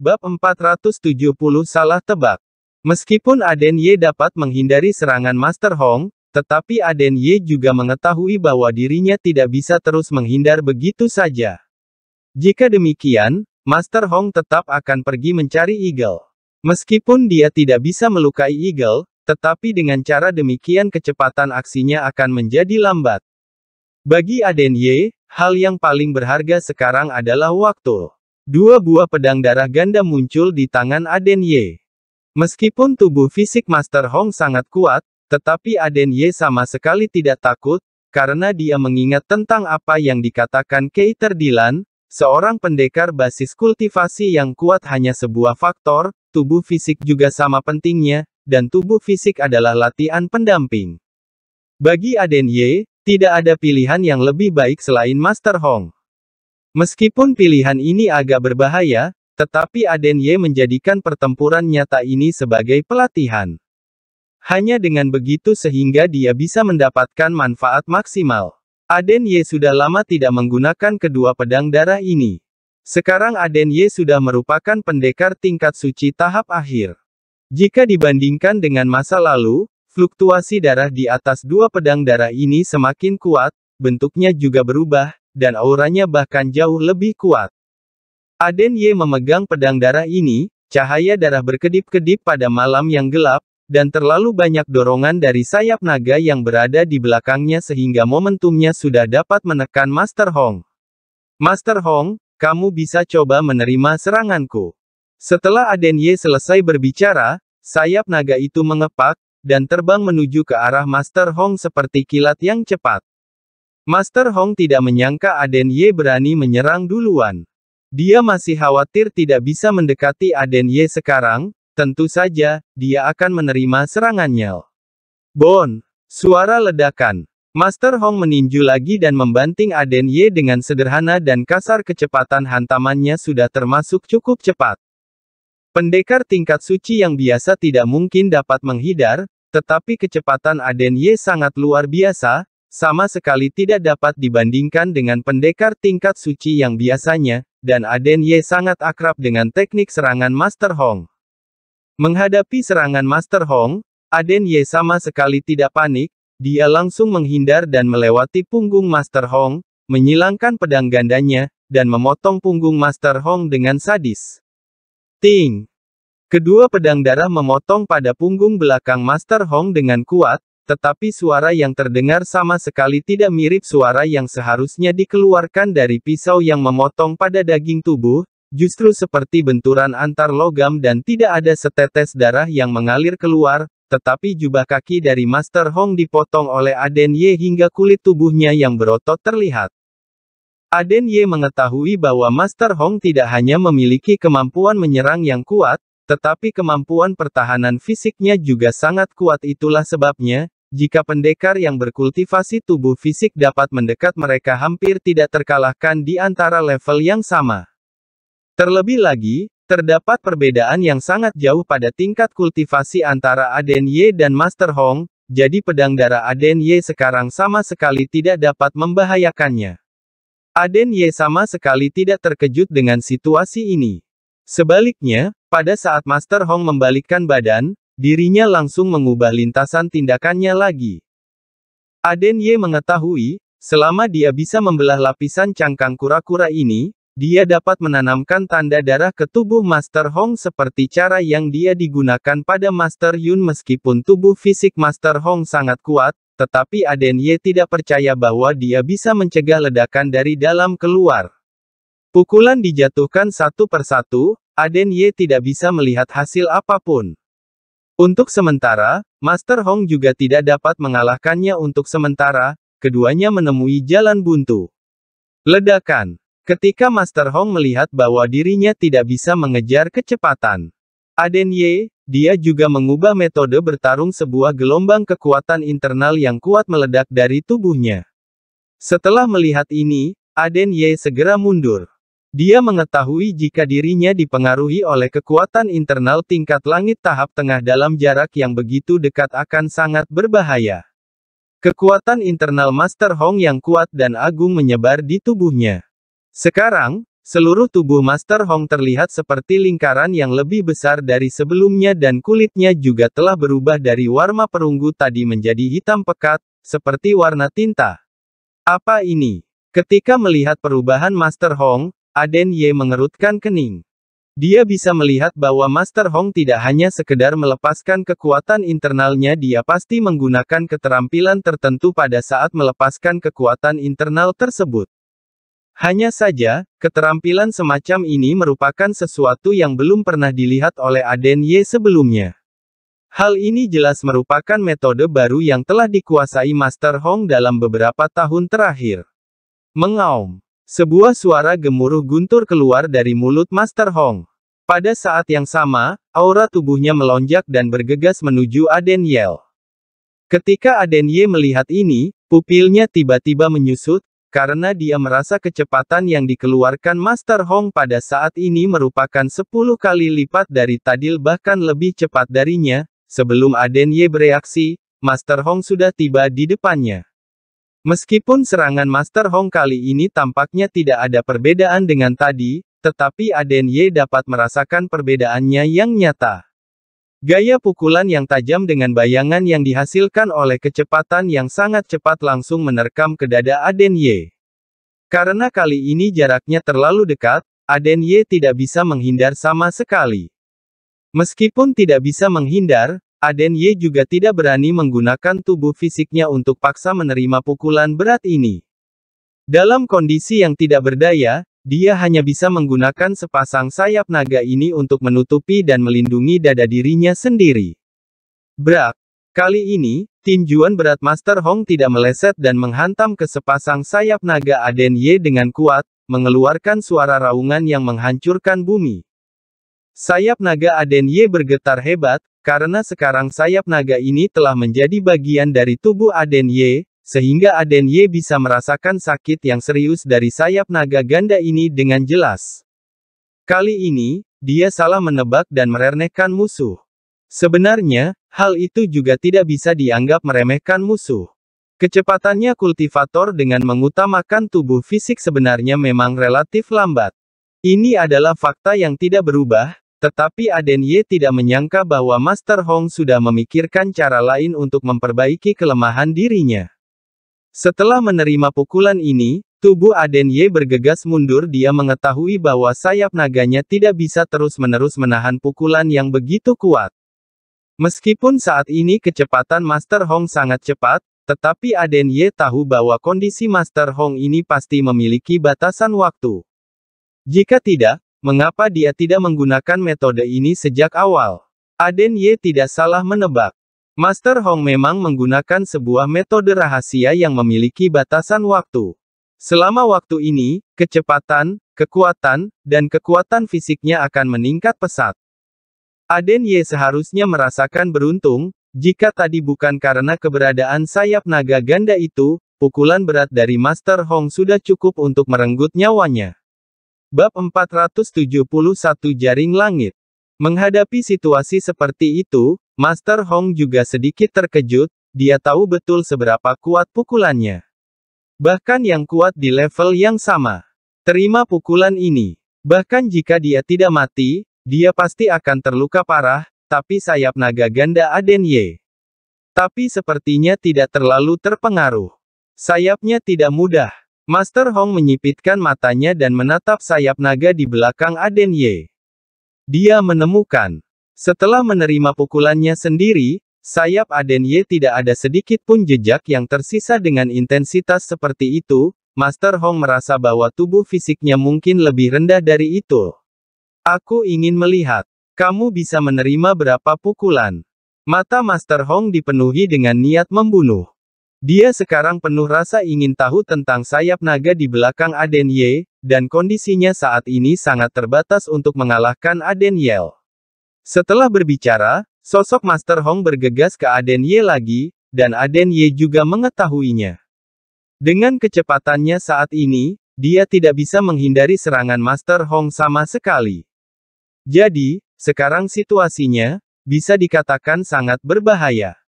Bab 470 Salah Tebak Meskipun Aden Ye dapat menghindari serangan Master Hong, tetapi Aden Ye juga mengetahui bahwa dirinya tidak bisa terus menghindar begitu saja. Jika demikian, Master Hong tetap akan pergi mencari Eagle. Meskipun dia tidak bisa melukai Eagle, tetapi dengan cara demikian kecepatan aksinya akan menjadi lambat. Bagi Aden Ye, hal yang paling berharga sekarang adalah waktu. Dua buah pedang darah ganda muncul di tangan Aden Ye. Meskipun tubuh fisik Master Hong sangat kuat, tetapi Aden Ye sama sekali tidak takut, karena dia mengingat tentang apa yang dikatakan Keiter Dilan, seorang pendekar basis kultivasi yang kuat hanya sebuah faktor, tubuh fisik juga sama pentingnya, dan tubuh fisik adalah latihan pendamping. Bagi Aden Ye, tidak ada pilihan yang lebih baik selain Master Hong. Meskipun pilihan ini agak berbahaya, tetapi Aden Ye menjadikan pertempuran nyata ini sebagai pelatihan. Hanya dengan begitu sehingga dia bisa mendapatkan manfaat maksimal. Aden Ye sudah lama tidak menggunakan kedua pedang darah ini. Sekarang Aden Ye sudah merupakan pendekar tingkat suci tahap akhir. Jika dibandingkan dengan masa lalu, fluktuasi darah di atas dua pedang darah ini semakin kuat, bentuknya juga berubah, dan auranya bahkan jauh lebih kuat. Aden Ye memegang pedang darah ini, cahaya darah berkedip-kedip pada malam yang gelap, dan terlalu banyak dorongan dari sayap naga yang berada di belakangnya sehingga momentumnya sudah dapat menekan Master Hong. Master Hong, kamu bisa coba menerima seranganku. Setelah Aden Ye selesai berbicara, sayap naga itu mengepak, dan terbang menuju ke arah Master Hong seperti kilat yang cepat. Master Hong tidak menyangka Aden Ye berani menyerang duluan. Dia masih khawatir tidak bisa mendekati Aden Ye sekarang, tentu saja, dia akan menerima serangannya. Bon! Suara ledakan. Master Hong meninju lagi dan membanting Aden Ye dengan sederhana dan kasar kecepatan hantamannya sudah termasuk cukup cepat. Pendekar tingkat suci yang biasa tidak mungkin dapat menghindar, tetapi kecepatan Aden Ye sangat luar biasa, sama sekali tidak dapat dibandingkan dengan pendekar tingkat suci yang biasanya, dan Aden Ye sangat akrab dengan teknik serangan Master Hong. Menghadapi serangan Master Hong, Aden Ye sama sekali tidak panik, dia langsung menghindar dan melewati punggung Master Hong, menyilangkan pedang gandanya, dan memotong punggung Master Hong dengan sadis. Ting! Kedua pedang darah memotong pada punggung belakang Master Hong dengan kuat, tetapi suara yang terdengar sama sekali tidak mirip suara yang seharusnya dikeluarkan dari pisau yang memotong pada daging tubuh, justru seperti benturan antar logam dan tidak ada setetes darah yang mengalir keluar, tetapi jubah kaki dari Master Hong dipotong oleh Aden Ye hingga kulit tubuhnya yang berotot terlihat. Aden Ye mengetahui bahwa Master Hong tidak hanya memiliki kemampuan menyerang yang kuat, tetapi kemampuan pertahanan fisiknya juga sangat kuat itulah sebabnya, jika pendekar yang berkultivasi tubuh fisik dapat mendekat mereka hampir tidak terkalahkan di antara level yang sama. Terlebih lagi, terdapat perbedaan yang sangat jauh pada tingkat kultivasi antara Aden Ye dan Master Hong, jadi pedang darah Aden Ye sekarang sama sekali tidak dapat membahayakannya. Aden Ye sama sekali tidak terkejut dengan situasi ini. Sebaliknya, pada saat Master Hong membalikkan badan, Dirinya langsung mengubah lintasan tindakannya lagi. Aden Ye mengetahui, selama dia bisa membelah lapisan cangkang kura-kura ini, dia dapat menanamkan tanda darah ke tubuh Master Hong seperti cara yang dia digunakan pada Master Yun meskipun tubuh fisik Master Hong sangat kuat, tetapi Aden Ye tidak percaya bahwa dia bisa mencegah ledakan dari dalam keluar. Pukulan dijatuhkan satu persatu, Aden Ye tidak bisa melihat hasil apa pun. Untuk sementara, Master Hong juga tidak dapat mengalahkannya untuk sementara, keduanya menemui jalan buntu. Ledakan. Ketika Master Hong melihat bahwa dirinya tidak bisa mengejar kecepatan. Aden Ye, dia juga mengubah metode bertarung sebuah gelombang kekuatan internal yang kuat meledak dari tubuhnya. Setelah melihat ini, Aden Ye segera mundur. Dia mengetahui jika dirinya dipengaruhi oleh kekuatan internal tingkat langit tahap tengah dalam jarak yang begitu dekat akan sangat berbahaya. Kekuatan internal Master Hong yang kuat dan agung menyebar di tubuhnya. Sekarang, Seluruh tubuh Master Hong terlihat seperti lingkaran yang lebih besar dari sebelumnya dan kulitnya juga telah berubah dari warna perunggu tadi menjadi hitam pekat, seperti warna tinta. Apa ini? Ketika melihat perubahan Master Hong, Aden Ye mengerutkan kening. Dia bisa melihat bahwa Master Hong tidak hanya sekedar melepaskan kekuatan internalnya dia pasti menggunakan keterampilan tertentu pada saat melepaskan kekuatan internal tersebut. Hanya saja, keterampilan semacam ini merupakan sesuatu yang belum pernah dilihat oleh Aden Ye sebelumnya. Hal ini jelas merupakan metode baru yang telah dikuasai Master Hong dalam beberapa tahun terakhir. Mengaum. Sebuah suara gemuruh guntur keluar dari mulut Master Hong. Pada saat yang sama, aura tubuhnya melonjak dan bergegas menuju Aden Yel. Ketika Aden Ye melihat ini, pupilnya tiba-tiba menyusut, karena dia merasa kecepatan yang dikeluarkan Master Hong pada saat ini merupakan 10 kali lipat dari Tadil bahkan lebih cepat darinya, sebelum Aden Ye bereaksi, Master Hong sudah tiba di depannya. Meskipun serangan Master Hong kali ini tampaknya tidak ada perbedaan dengan tadi, tetapi Aden Ye dapat merasakan perbedaannya yang nyata. Gaya pukulan yang tajam dengan bayangan yang dihasilkan oleh kecepatan yang sangat cepat langsung menerkam ke dada Aden Ye. Karena kali ini jaraknya terlalu dekat, Aden Ye tidak bisa menghindar sama sekali. Meskipun tidak bisa menghindar, Aden Ye juga tidak berani menggunakan tubuh fisiknya untuk paksa menerima pukulan berat ini. Dalam kondisi yang tidak berdaya, dia hanya bisa menggunakan sepasang sayap naga ini untuk menutupi dan melindungi dada dirinya sendiri. Brak. Kali ini, tinjuan berat Master Hong tidak meleset dan menghantam ke sepasang sayap naga Aden Ye dengan kuat, mengeluarkan suara raungan yang menghancurkan bumi. Sayap naga Aden Ye bergetar hebat, karena sekarang sayap naga ini telah menjadi bagian dari tubuh Aden Ye, sehingga Aden Ye bisa merasakan sakit yang serius dari sayap naga ganda ini dengan jelas. Kali ini, dia salah menebak dan meremehkan musuh. Sebenarnya, hal itu juga tidak bisa dianggap meremehkan musuh. Kecepatannya kultivator dengan mengutamakan tubuh fisik sebenarnya memang relatif lambat. Ini adalah fakta yang tidak berubah, tetapi Aden Ye tidak menyangka bahwa Master Hong sudah memikirkan cara lain untuk memperbaiki kelemahan dirinya. Setelah menerima pukulan ini, tubuh Aden Ye bergegas mundur dia mengetahui bahwa sayap naganya tidak bisa terus-menerus menahan pukulan yang begitu kuat. Meskipun saat ini kecepatan Master Hong sangat cepat, tetapi Aden Ye tahu bahwa kondisi Master Hong ini pasti memiliki batasan waktu. Jika tidak, Mengapa dia tidak menggunakan metode ini sejak awal? Aden Ye tidak salah menebak. Master Hong memang menggunakan sebuah metode rahasia yang memiliki batasan waktu. Selama waktu ini, kecepatan, kekuatan, dan kekuatan fisiknya akan meningkat pesat. Aden Ye seharusnya merasakan beruntung, jika tadi bukan karena keberadaan sayap naga ganda itu, pukulan berat dari Master Hong sudah cukup untuk merenggut nyawanya. Bab 471 Jaring Langit Menghadapi situasi seperti itu, Master Hong juga sedikit terkejut, dia tahu betul seberapa kuat pukulannya. Bahkan yang kuat di level yang sama. Terima pukulan ini. Bahkan jika dia tidak mati, dia pasti akan terluka parah, tapi sayap naga ganda Aden Ye. Tapi sepertinya tidak terlalu terpengaruh. Sayapnya tidak mudah. Master Hong menyipitkan matanya dan menatap sayap naga di belakang Aden Ye. Dia menemukan. Setelah menerima pukulannya sendiri, sayap Aden Ye tidak ada sedikit pun jejak yang tersisa dengan intensitas seperti itu, Master Hong merasa bahwa tubuh fisiknya mungkin lebih rendah dari itu. Aku ingin melihat. Kamu bisa menerima berapa pukulan. Mata Master Hong dipenuhi dengan niat membunuh. Dia sekarang penuh rasa ingin tahu tentang sayap naga di belakang Aden Ye, dan kondisinya saat ini sangat terbatas untuk mengalahkan Aden Yel. Setelah berbicara, sosok Master Hong bergegas ke Aden Ye lagi, dan Aden Ye juga mengetahuinya. Dengan kecepatannya saat ini, dia tidak bisa menghindari serangan Master Hong sama sekali. Jadi, sekarang situasinya, bisa dikatakan sangat berbahaya.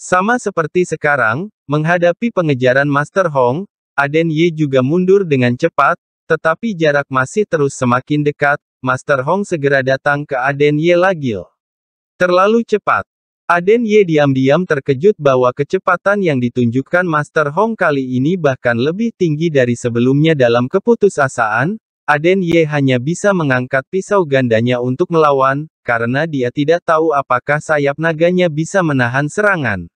Sama seperti sekarang, menghadapi pengejaran Master Hong, Aden Ye juga mundur dengan cepat, tetapi jarak masih terus semakin dekat, Master Hong segera datang ke Aden Ye Lagil. Terlalu cepat. Aden Ye diam-diam terkejut bahwa kecepatan yang ditunjukkan Master Hong kali ini bahkan lebih tinggi dari sebelumnya dalam keputusasaan, Aden Ye hanya bisa mengangkat pisau gandanya untuk melawan, karena dia tidak tahu apakah sayap naganya bisa menahan serangan.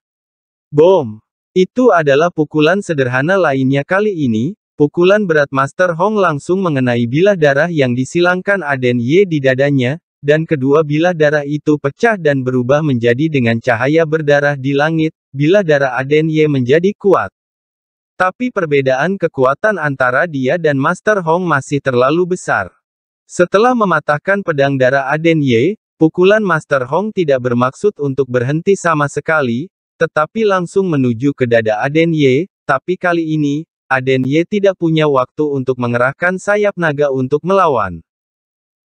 Bom! Itu adalah pukulan sederhana lainnya kali ini, pukulan berat Master Hong langsung mengenai bilah darah yang disilangkan Aden Ye di dadanya, dan kedua bilah darah itu pecah dan berubah menjadi dengan cahaya berdarah di langit, bilah darah Aden Ye menjadi kuat. Tapi perbedaan kekuatan antara dia dan Master Hong masih terlalu besar. Setelah mematahkan pedang darah Aden Ye, pukulan Master Hong tidak bermaksud untuk berhenti sama sekali, tetapi langsung menuju ke dada Aden Ye, tapi kali ini, Aden Ye tidak punya waktu untuk mengerahkan sayap naga untuk melawan.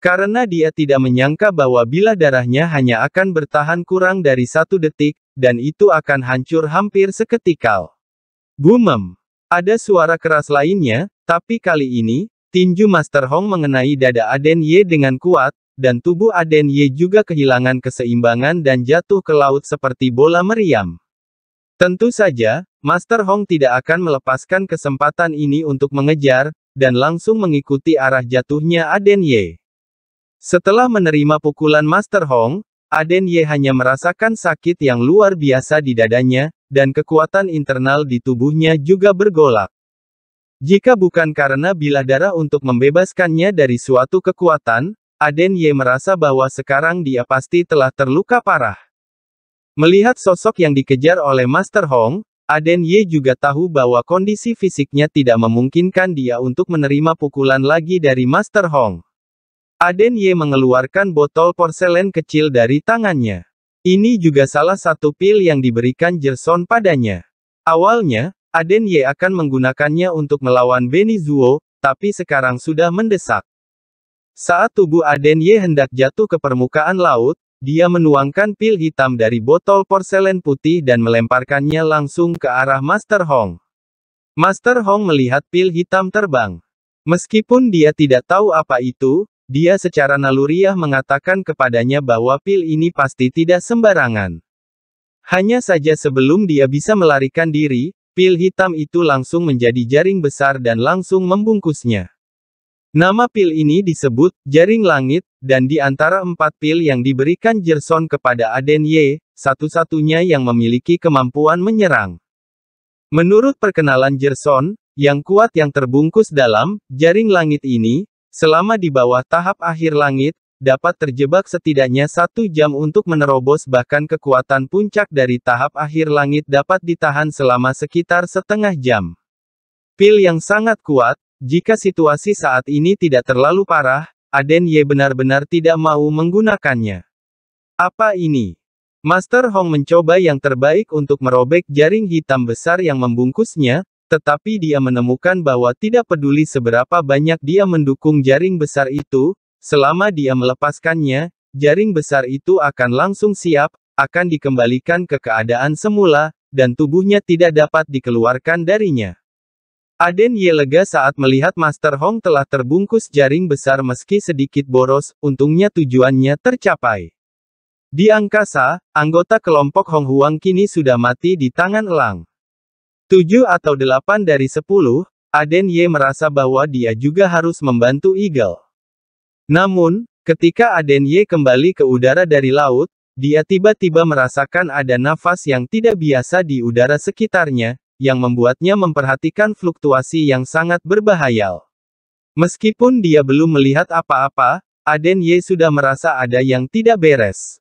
Karena dia tidak menyangka bahwa bilah darahnya hanya akan bertahan kurang dari satu detik, dan itu akan hancur hampir seketikal. Bumem. Ada suara keras lainnya, tapi kali ini, tinju Master Hong mengenai dada Aden Ye dengan kuat, dan tubuh Aden Ye juga kehilangan keseimbangan dan jatuh ke laut seperti bola meriam. Tentu saja, Master Hong tidak akan melepaskan kesempatan ini untuk mengejar, dan langsung mengikuti arah jatuhnya Aden Ye. Setelah menerima pukulan Master Hong, Aden Ye hanya merasakan sakit yang luar biasa di dadanya, dan kekuatan internal di tubuhnya juga bergolak. Jika bukan karena bilah darah untuk membebaskannya dari suatu kekuatan, Aden Ye merasa bahwa sekarang dia pasti telah terluka parah. Melihat sosok yang dikejar oleh Master Hong, Aden Ye juga tahu bahwa kondisi fisiknya tidak memungkinkan dia untuk menerima pukulan lagi dari Master Hong. Aden Ye mengeluarkan botol porselen kecil dari tangannya. Ini juga salah satu pil yang diberikan Jerson padanya. Awalnya, Aden Ye akan menggunakannya untuk melawan Benny Zuo, tapi sekarang sudah mendesak. Saat tubuh Aden Ye hendak jatuh ke permukaan laut, dia menuangkan pil hitam dari botol porselen putih dan melemparkannya langsung ke arah Master Hong. Master Hong melihat pil hitam terbang. Meskipun dia tidak tahu apa itu, dia secara naluriah mengatakan kepadanya bahwa pil ini pasti tidak sembarangan. Hanya saja sebelum dia bisa melarikan diri, pil hitam itu langsung menjadi jaring besar dan langsung membungkusnya. Nama pil ini disebut jaring langit, dan di antara empat pil yang diberikan Jerson kepada Aden Ye, satu-satunya yang memiliki kemampuan menyerang. Menurut perkenalan Jerson, yang kuat yang terbungkus dalam jaring langit ini, Selama di bawah tahap akhir langit, dapat terjebak setidaknya satu jam untuk menerobos bahkan kekuatan puncak dari tahap akhir langit dapat ditahan selama sekitar setengah jam. Pil yang sangat kuat, jika situasi saat ini tidak terlalu parah, Aden Ye benar-benar tidak mau menggunakannya. Apa ini? Master Hong mencoba yang terbaik untuk merobek jaring hitam besar yang membungkusnya, tetapi dia menemukan bahwa tidak peduli seberapa banyak dia mendukung jaring besar itu, selama dia melepaskannya, jaring besar itu akan langsung siap, akan dikembalikan ke keadaan semula, dan tubuhnya tidak dapat dikeluarkan darinya. Aden Ye lega saat melihat Master Hong telah terbungkus jaring besar meski sedikit boros, untungnya tujuannya tercapai. Di angkasa, anggota kelompok Hong Huang kini sudah mati di tangan Elang. Tujuh atau delapan dari sepuluh, Aden Ye merasa bahwa dia juga harus membantu Eagle. Namun, ketika Aden Ye kembali ke udara dari laut, dia tiba-tiba merasakan ada nafas yang tidak biasa di udara sekitarnya, yang membuatnya memperhatikan fluktuasi yang sangat berbahaya. Meskipun dia belum melihat apa-apa, Aden Ye sudah merasa ada yang tidak beres.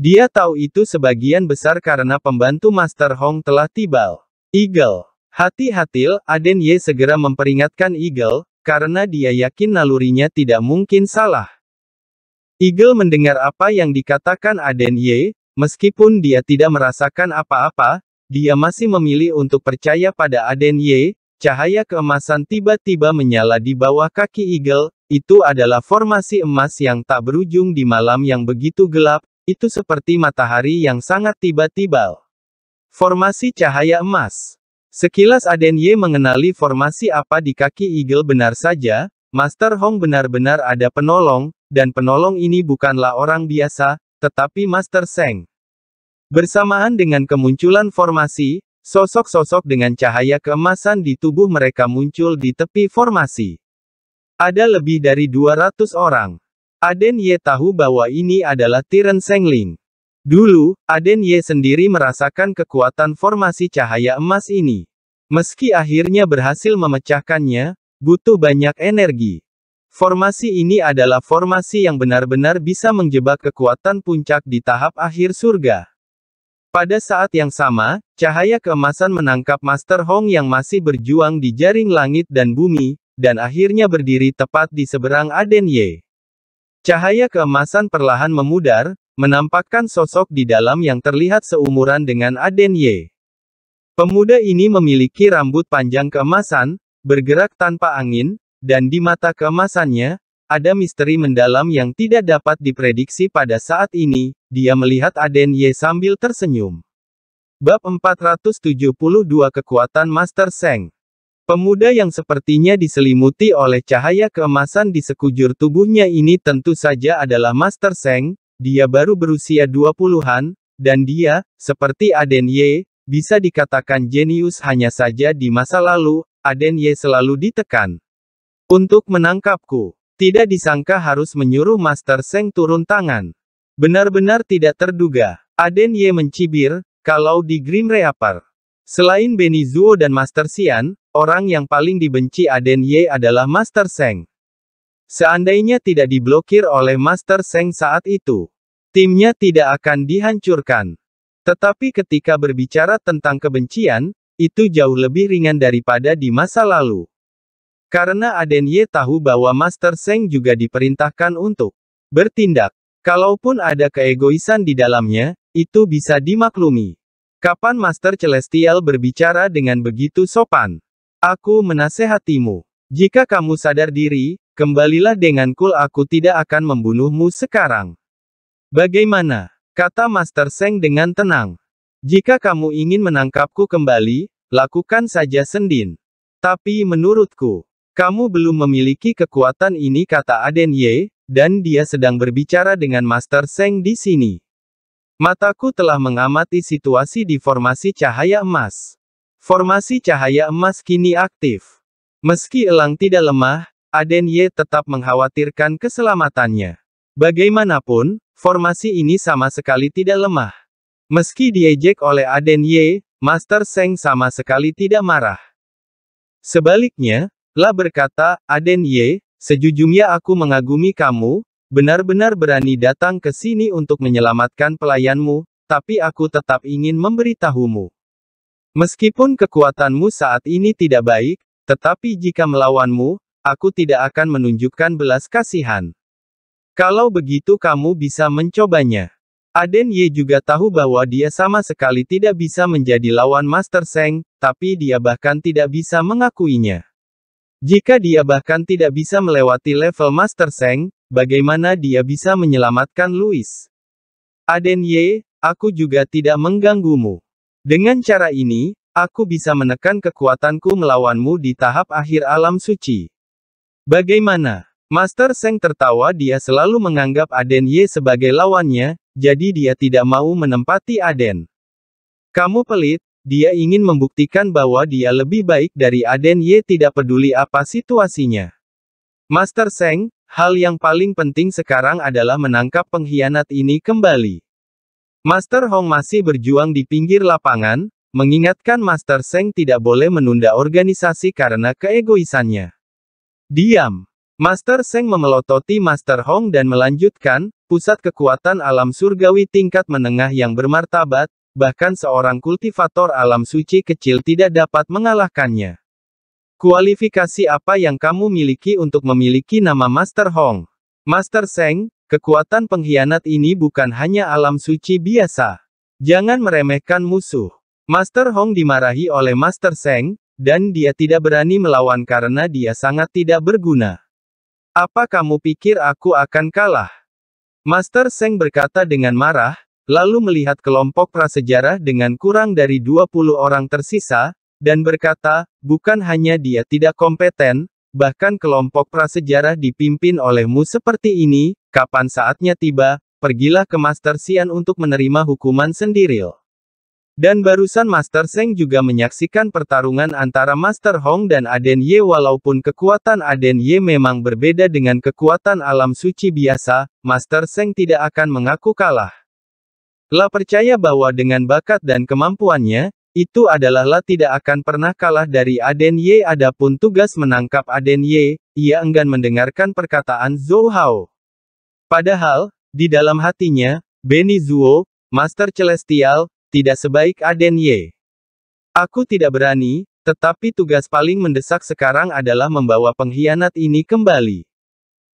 Dia tahu itu sebagian besar karena pembantu Master Hong telah tiba. Eagle. Hati-hati, Aden Ye segera memperingatkan Eagle, karena dia yakin nalurinya tidak mungkin salah. Eagle mendengar apa yang dikatakan Aden Ye, meskipun dia tidak merasakan apa-apa, dia masih memilih untuk percaya pada Aden Ye, cahaya keemasan tiba-tiba menyala di bawah kaki Eagle, itu adalah formasi emas yang tak berujung di malam yang begitu gelap, itu seperti matahari yang sangat tiba-tiba. Formasi cahaya emas. Sekilas Aden Ye mengenali formasi apa di kaki Eagle benar saja, Master Hong benar-benar ada penolong, dan penolong ini bukanlah orang biasa, tetapi Master Seng. Bersamaan dengan kemunculan formasi, sosok-sosok dengan cahaya keemasan di tubuh mereka muncul di tepi formasi. Ada lebih dari 200 orang. Aden Ye tahu bahwa ini adalah Tiren Sengling. Dulu, Aden Ye sendiri merasakan kekuatan formasi cahaya emas ini. Meski akhirnya berhasil memecahkannya, butuh banyak energi. Formasi ini adalah formasi yang benar-benar bisa menjebak kekuatan puncak di tahap akhir surga. Pada saat yang sama, cahaya keemasan menangkap Master Hong yang masih berjuang di jaring langit dan bumi, dan akhirnya berdiri tepat di seberang Aden Ye. Cahaya keemasan perlahan memudar, menampakkan sosok di dalam yang terlihat seumuran dengan Aden Ye. Pemuda ini memiliki rambut panjang keemasan, bergerak tanpa angin, dan di mata keemasannya, ada misteri mendalam yang tidak dapat diprediksi pada saat ini, dia melihat Aden Ye sambil tersenyum. Bab 472 Kekuatan Master Seng Pemuda yang sepertinya diselimuti oleh cahaya keemasan di sekujur tubuhnya ini tentu saja adalah Master Seng, dia baru berusia 20-an, dan dia, seperti Aden Ye, bisa dikatakan jenius hanya saja di masa lalu, Aden Ye selalu ditekan. Untuk menangkapku, tidak disangka harus menyuruh Master Seng turun tangan. Benar-benar tidak terduga. Aden Ye mencibir, kalau di Grim Reaper. Selain Benny Zuo dan Master Xian, orang yang paling dibenci Aden Ye adalah Master Seng. Seandainya tidak diblokir oleh Master Seng saat itu, timnya tidak akan dihancurkan. Tetapi ketika berbicara tentang kebencian, itu jauh lebih ringan daripada di masa lalu. Karena Aden Ye tahu bahwa Master Seng juga diperintahkan untuk bertindak. Kalaupun ada keegoisan di dalamnya, itu bisa dimaklumi. Kapan Master Celestial berbicara dengan begitu sopan? Aku menasehatimu. Jika kamu sadar diri, Kembalilah dengan kul aku tidak akan membunuhmu sekarang. Bagaimana? Kata Master Seng dengan tenang. Jika kamu ingin menangkapku kembali, lakukan saja sendin. Tapi menurutku, kamu belum memiliki kekuatan ini kata Aden Ye, dan dia sedang berbicara dengan Master Seng di sini. Mataku telah mengamati situasi di formasi cahaya emas. Formasi cahaya emas kini aktif. Meski elang tidak lemah, Aden Ye tetap mengkhawatirkan keselamatannya. Bagaimanapun, formasi ini sama sekali tidak lemah. Meski diejek oleh Aden Ye, Master Seng sama sekali tidak marah. Sebaliknya, La berkata, Aden Ye, sejujurnya aku mengagumi kamu, benar-benar berani datang ke sini untuk menyelamatkan pelayanmu, tapi aku tetap ingin memberitahumu. Meskipun kekuatanmu saat ini tidak baik, tetapi jika melawanmu, aku tidak akan menunjukkan belas kasihan. Kalau begitu kamu bisa mencobanya. Aden Ye juga tahu bahwa dia sama sekali tidak bisa menjadi lawan Master Seng, tapi dia bahkan tidak bisa mengakuinya. Jika dia bahkan tidak bisa melewati level Master Seng, bagaimana dia bisa menyelamatkan Louis? Aden Ye, aku juga tidak mengganggumu. Dengan cara ini, aku bisa menekan kekuatanku melawanmu di tahap akhir alam suci. Bagaimana? Master Seng tertawa dia selalu menganggap Aden Ye sebagai lawannya, jadi dia tidak mau menempati Aden. Kamu pelit, dia ingin membuktikan bahwa dia lebih baik dari Aden Ye tidak peduli apa situasinya. Master Seng, hal yang paling penting sekarang adalah menangkap pengkhianat ini kembali. Master Hong masih berjuang di pinggir lapangan, mengingatkan Master Seng tidak boleh menunda organisasi karena keegoisannya. Diam. Master Seng memelototi Master Hong dan melanjutkan, pusat kekuatan alam surgawi tingkat menengah yang bermartabat, bahkan seorang kultivator alam suci kecil tidak dapat mengalahkannya. Kualifikasi apa yang kamu miliki untuk memiliki nama Master Hong? Master Seng, kekuatan pengkhianat ini bukan hanya alam suci biasa. Jangan meremehkan musuh. Master Hong dimarahi oleh Master Seng, dan dia tidak berani melawan karena dia sangat tidak berguna. Apa kamu pikir aku akan kalah? Master Seng berkata dengan marah, lalu melihat kelompok prasejarah dengan kurang dari 20 orang tersisa, dan berkata, bukan hanya dia tidak kompeten, bahkan kelompok prasejarah dipimpin olehmu seperti ini, kapan saatnya tiba, pergilah ke Master Xian untuk menerima hukuman sendiri. Dan barusan Master Seng juga menyaksikan pertarungan antara Master Hong dan Aden Ye walaupun kekuatan Aden Ye memang berbeda dengan kekuatan alam suci biasa, Master Seng tidak akan mengaku kalah. La percaya bahwa dengan bakat dan kemampuannya, itu adalah La tidak akan pernah kalah dari Aden Ye adapun tugas menangkap Aden Ye, ia enggan mendengarkan perkataan Zhou Hao. Padahal, di dalam hatinya, Benny Zuo, Master Celestial, tidak sebaik Aden Ye. Aku tidak berani, tetapi tugas paling mendesak sekarang adalah membawa pengkhianat ini kembali.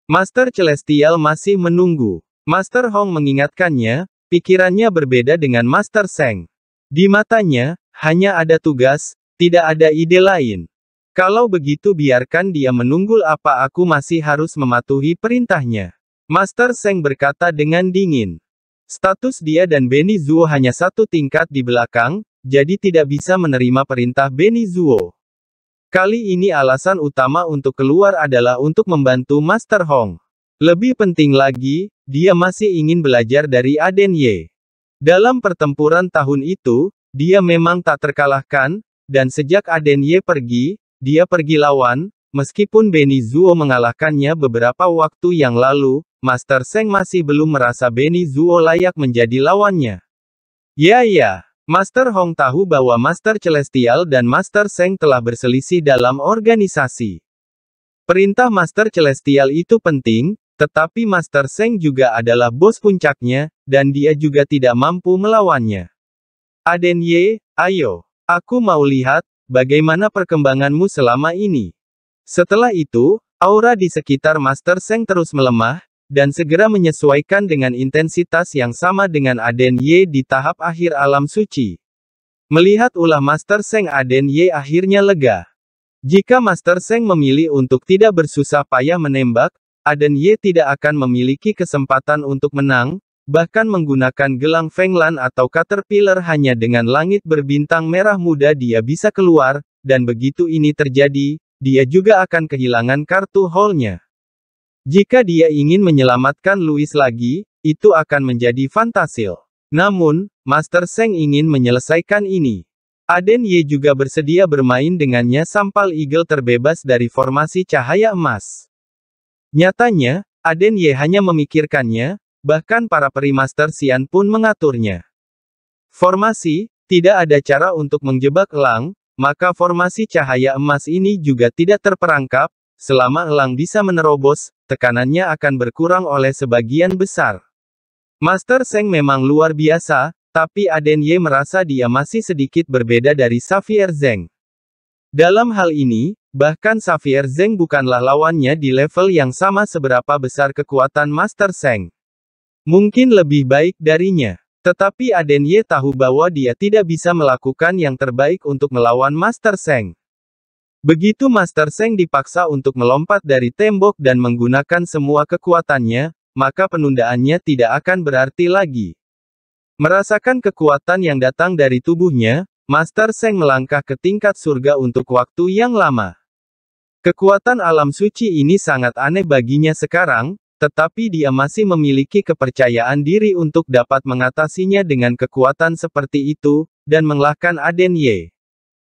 Master Celestial masih menunggu. Master Hong mengingatkannya, pikirannya berbeda dengan Master Seng. Di matanya, hanya ada tugas, tidak ada ide lain. Kalau begitu biarkan dia menunggu apa aku masih harus mematuhi perintahnya. Master Seng berkata dengan dingin. Status dia dan Benny Zuo hanya satu tingkat di belakang, jadi tidak bisa menerima perintah Benny Zuo. Kali ini alasan utama untuk keluar adalah untuk membantu Master Hong. Lebih penting lagi, dia masih ingin belajar dari Aden Ye. Dalam pertempuran tahun itu, dia memang tak terkalahkan, dan sejak Aden Ye pergi, dia pergi lawan, meskipun Benny Zuo mengalahkannya beberapa waktu yang lalu, Master Seng masih belum merasa Benny Zuo layak menjadi lawannya. Ya ya, Master Hong tahu bahwa Master Celestial dan Master Seng telah berselisih dalam organisasi. Perintah Master Celestial itu penting, tetapi Master Seng juga adalah bos puncaknya, dan dia juga tidak mampu melawannya. Aden Ye, ayo, aku mau lihat, bagaimana perkembanganmu selama ini. Setelah itu, aura di sekitar Master Seng terus melemah, dan segera menyesuaikan dengan intensitas yang sama dengan Aden Ye di tahap akhir alam suci. Melihat ulah Master Seng Aden Ye akhirnya lega. Jika Master Seng memilih untuk tidak bersusah payah menembak, Aden Ye tidak akan memiliki kesempatan untuk menang, bahkan menggunakan gelang Fenglan atau Caterpillar hanya dengan langit berbintang merah muda dia bisa keluar, dan begitu ini terjadi, dia juga akan kehilangan kartu hall-nya. Jika dia ingin menyelamatkan Louis lagi, itu akan menjadi fantasil. Namun, Master Seng ingin menyelesaikan ini. Aden Ye juga bersedia bermain dengannya sampal Eagle terbebas dari formasi cahaya emas. Nyatanya, Aden Ye hanya memikirkannya, bahkan para peri Master Xian pun mengaturnya. Formasi, tidak ada cara untuk menjebak elang, maka formasi cahaya emas ini juga tidak terperangkap, Selama elang bisa menerobos, tekanannya akan berkurang oleh sebagian besar. Master Seng memang luar biasa, tapi Aden Ye merasa dia masih sedikit berbeda dari Xavier Zeng. Dalam hal ini, bahkan Xavier Zeng bukanlah lawannya di level yang sama seberapa besar kekuatan Master Seng. Mungkin lebih baik darinya. Tetapi Aden Ye tahu bahwa dia tidak bisa melakukan yang terbaik untuk melawan Master Seng. Begitu Master Seng dipaksa untuk melompat dari tembok dan menggunakan semua kekuatannya, maka penundaannya tidak akan berarti lagi. Merasakan kekuatan yang datang dari tubuhnya, Master Seng melangkah ke tingkat surga untuk waktu yang lama. Kekuatan alam suci ini sangat aneh baginya sekarang, tetapi dia masih memiliki kepercayaan diri untuk dapat mengatasinya dengan kekuatan seperti itu, dan mengalahkan Aden Ye.